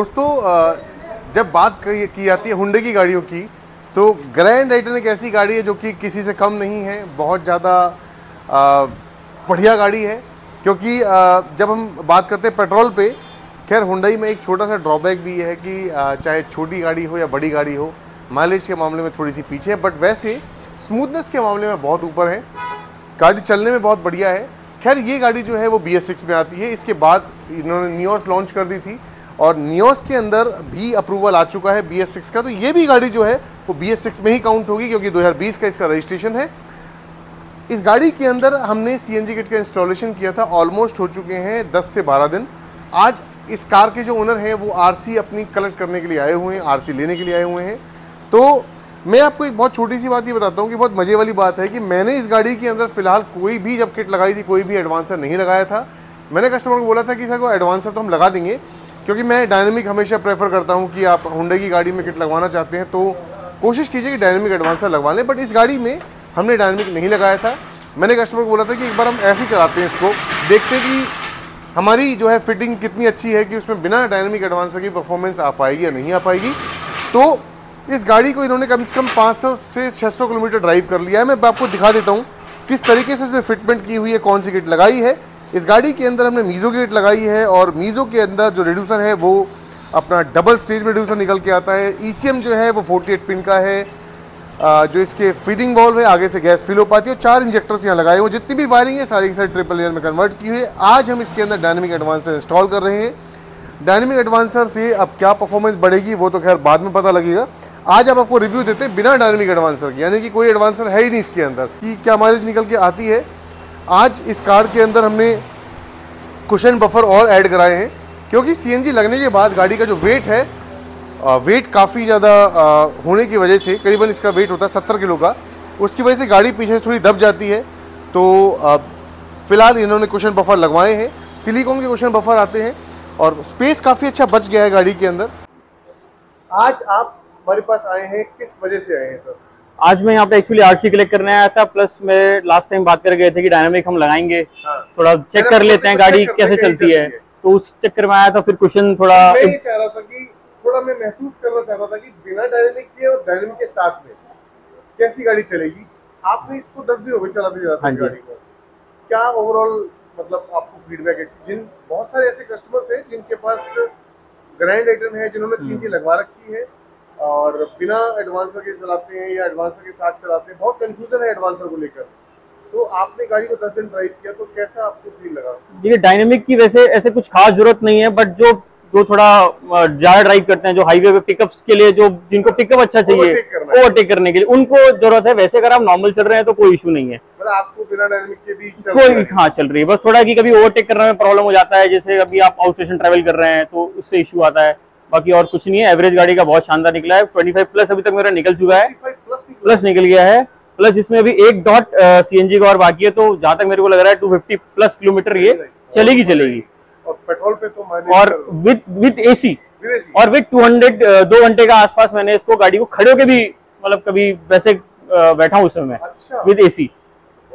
दोस्तों जब बात की जाती है हुंडे की गाड़ियों की तो ग्रैंड राइटन एक ऐसी गाड़ी है जो कि किसी से कम नहीं है, बहुत ज़्यादा बढ़िया गाड़ी है, क्योंकि जब हम बात करते हैं पेट्रोल पे, खैर हुंडई में एक छोटा सा ड्रॉबैक भी है कि चाहे छोटी गाड़ी हो या बड़ी गाड़ी हो माइलेज के मामले में थोड़ी सी पीछे है बट वैसे स्मूथनेस के मामले में बहुत ऊपर है, गाड़ी चलने में बहुत बढ़िया है। खैर ये गाड़ी जो है वो बी में आती है, इसके बाद इन्होंने नियोस लॉन्च कर दी थी और नियोस के अंदर भी अप्रूवल आ चुका है बी एस सिक्स का तो ये भी गाड़ी जो है, वो बी एस सिक्स में ही काउंट होगी, क्योंकि 2020 का इसका रजिस्ट्रेशन है। इस गाड़ी के अंदर हमने सी एन जी किट का इंस्टॉलेशन किया था ऑलमोस्ट हो चुके हैं 10 से 12 दिन। आज इस कार के जो ओनर हैं, वो आरसी अपनी कलेक्ट करने के लिए आए हुए हैं आरसी लेने के लिए आए हुए हैं। तो मैं आपको एक बहुत छोटी सी बात ये बताता हूँ कि बहुत मज़े वाली बात है कि मैंने इस गाड़ी के अंदर फ़िलहाल कोई भी जब किट लगाई थी, कोई भी एडवांसर नहीं लगाया था। मैंने कस्टमर को बोला था कि सर को एडवांसर तो हम लगा देंगे क्योंकि मैं डायनेमिक हमेशा प्रेफर करता हूँ कि आप हुंडे की गाड़ी में किट लगवाना चाहते हैं तो कोशिश कीजिए कि डायनेमिक एडवांसर लगवा लें बट इस गाड़ी में हमने डायनेमिक नहीं लगाया था। मैंने कस्टमर को बोला था कि एक बार हम ऐसे ही चलाते हैं इसको, देखते हैं कि हमारी जो है फिटिंग कितनी अच्छी है कि उसमें बिना डायनेमिक एडवांसर की परफॉर्मेंस आ पाएगी या नहीं आ पाएगी। तो इस गाड़ी को इन्होंने कम से कम 500 से 600 किलोमीटर ड्राइव कर लिया है। मैं आपको दिखा देता हूँ किस तरीके से इसमें फिटमेंट की हुई है, कौन सी किट लगाई है। इस गाड़ी के अंदर हमने मीज़ो गेट लगाई है और मीज़ो के अंदर जो रिड्यूसर है वो अपना डबल स्टेज रिड्यूसर निकल के आता है। ईसीएम जो है वो 48 पिन का है। जो इसके फीडिंग वॉल्व है, आगे से गैस फिल हो पाती है। चार इंजेक्टर्स यहाँ लगाए हुए जितनी भी वायरिंग है, सारी की सारी ट्रिपल लेयर में कन्वर्ट की हुई है। आज हम इसके अंदर डायनेमिक एडवांसर इंस्टॉल कर रहे हैं। डायनेमिक एडवांसर से अब क्या परफॉर्मेंस बढ़ेगी, वो तो खैर बाद में पता लगेगा। आज आप आपको रिव्यू देते हैं बिना डायनेमिक एडवांसर के। यानी कि कोई एडवांसर है ही नहीं इसके अंदर। कि क्या माइलेज निकल के आती है? आज इस कार के अंदर हमने कुशन बफर और ऐड कराए हैं, क्योंकि सीएनजी लगने के बाद गाड़ी का जो वेट है वेट काफ़ी ज़्यादा होने की वजह से करीबन इसका वेट होता है सत्तर किलो का। उसकी वजह से गाड़ी पीछे से थोड़ी दब जाती है। तो फ़िलहाल इन्होंने कुशन बफर लगवाए हैं। सिलिकॉन के कुशन बफर आते हैं और स्पेस काफ़ी अच्छा बच गया है गाड़ी के अंदर। आज आप हमारे पास आए हैं, किस वजह से आए हैं, सर? आज मैं यहाँ पे एक्चुअली आरसी कलेक्ट करने आया था प्लस मैं लास्ट टाइम बात कर गए थे कि डायनामिक हम लगाएँगे। हाँ। थोड़ा चेक कर मतलब लेते हैं गाड़ी कैसे चलती है। तो उस चक्कर में आया था फिर क्वेश्चन थोड़ा मैं ये चाह रहा था कि थोड़ा मैं महसूस करना चाहता था कि बिना डायनेमिक के और डायनेमिक के साथ में कैसी गाड़ी चलेगी? आपने इसको दस दिन हो गए चलाते जाते हाँ गाड़ी को। क्या ओवरऑल मतलब आपको फीडबैक है? जिन बहुत सारे ऐसे कस्टमर्स हैं जिनके पास ग्रैंड आइटम है जिन्होंने हम्म। सीएनजी लगवा रखी है और बिना एडवांसर के चलाते हैं या एडवांसर के साथ चलाते हैं बहुत कंफ्यूजन है एडवांसर को लेकर। तो आपने गाड़ी को दस दिन ड्राइव किया तो कैसा आपको फील लगा? देखिए डायनेमिक की वैसे ऐसे कुछ खास ज़रूरत नहीं है बट जो जो थोड़ा ज़्यादा ड्राइव करते हैं जो हाईवे पे पिकअप्स के लिए जो जिनको पिकअप अच्छा चाहिए। ओवरटेक करने के लिए उनको ज़रूरत है। वैसे अगर आप नॉर्मल चल रहे हैं तो कोई इशू नहीं है। मतलब आपको बिना डायनेमिक के भी चल कोई हाँ। चल रही है। बस थोड़ा कि कभी ओवरटेक करने में प्रॉब्लम हो जाता है जैसे अभी आप आउट स्टेशन ट्रेवल कर रहे हैं तो उससे इशू आता है। बाकी और कुछ नहीं है। एवरेज गाड़ी का बहुत शानदार निकला है। 25 प्लस अभी तक मेरा निकल चुका है। प्लस निकला। प्लस निकल गया है। प्लस इसमें अभी एक डॉट सीएनजी का और बाकी है। तो जहाँ तक मेरे को लग रहा है 250 प्लस किलोमीटर ये चलेगी चलेगी। और पेट्रोल पे तो और विद विद एसी और विद 200 दो घंटे का आसपास मैंने इसको गाड़ी को खड़े होके भी मतलब कभी वैसे बैठा हूँ उसमें मैं। विद एसी है।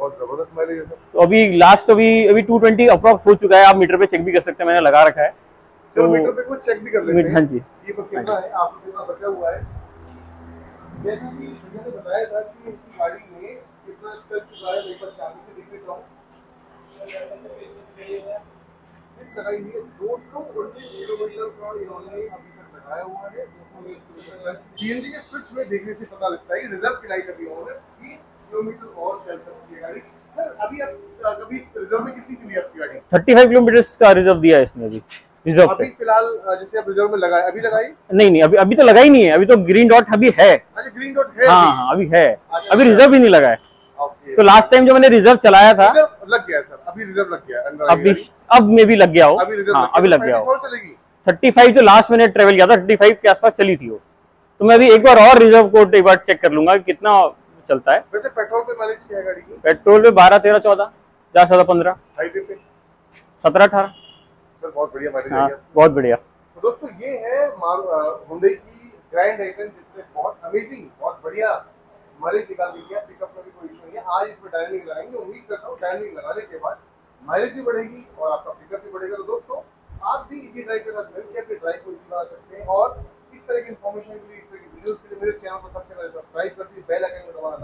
सर तो अभी लास्ट अभी अभी 220 अप्रॉक्स हो चुका है। आप मीटर पे चेक भी कर सकते हैं। मैंने लगा रखा है। तो- मीटर पे को चेक भी कर लेते मीटर- हाँ। जी। ये पर कितना है? आपको कितना बचा हुआ है? जैसा कि भैया ने बताया था कि इनकी गाड़ी में कितना चल चुका है चाबी से देख लेता हूँ। हुई है 219 किलोमीटर का इन्होंने अभी तक लगाया हुआ है। 219 किलोमीटर सीएनजी के स्विच में देखने से पता लगता है कि रिज़र्व की लाइट अभी है। 20 किलोमीटर और चल सकती है गाड़ी। सर अभी आप कभी रिज़र्व में कितनी चली आपकी गाड़ी? 35 किलोमीटर का रिज़र्व दिया है इसने अभी। रिज़र्व अभी पे। फ़िलहाल जैसे आप रिज़र्व में लगाए अभी लगाई? नहीं नहीं अभी अभी तो लगा ही नहीं है अभी तो ग्रीन डॉट अभी है। अच्छा ग्रीन डॉट है हाँ अभी? हाँ अभी है। अच्छा, अभी अच्छा। रिज़र्व ही नहीं लगा है। तो लास्ट टाइम जो मैंने रिज़र्व चलाया था लग गया सर अभी रिज़र्व लग गया अभी अब में भी लग गया हो। अभी हाँ लग गया हो। हो। थर्टी फाइव जो लास्ट मैंने ट्रेवल किया था थर्टी फाइव के आसपास चली थी वो। तो मैं अभी एक बार और रिज़र्व कोड एक बार चेक कर लूँगा कितना चलता है। वैसे पेट्रोल पे माइलेज क्या है गाड़ी की? पेट्रोल पे बारह तेरह चौदह ज़्यादा ज़्यादा पंद्रह। हाईवे पे? सत्रह अठारह। सर बहुत बढ़िया माइलेज हाँ बहुत बढ़िया। तो दोस्तों ये है हुंडई की ग्रैंड जिसने बहुत अमेजिंग बहुत बढ़िया माइलेज निकाल दी है। पिकअप में भी कोई इशू नहीं है। आज इसमें डायनिंग लगाएँगे। उम्मीद करता हूँ डायनिंग लगाने के बाद माइलेज भी बढ़ेगी और आपका पिकअप भी बढ़ेगा। तो दोस्तों आप भी इसी ड्राइव के साथ मिलकर अपनी ड्राइव को चुना सकते हैं और इस तरह की इन्फॉर्मेशन के लिए इस तरह की वीडियोस के लिए मेरे चैनल को सबसे पहले सब्सक्राइब कर दीजिए बेल आइकन को दबाना